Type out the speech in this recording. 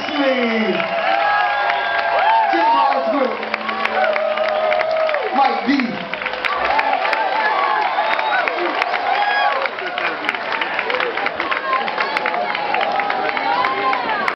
Wesley. Jim Hollis Mike D.